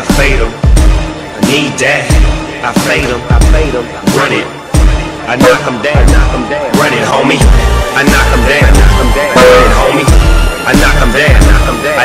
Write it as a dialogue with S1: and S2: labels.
S1: I fade them. I need that. I fade them. I fade them. Run it. I knock them down. Knock them down. Run it, homie. I knock them down. Knock them down. Run it, homie. I knock them down. Knock them down. I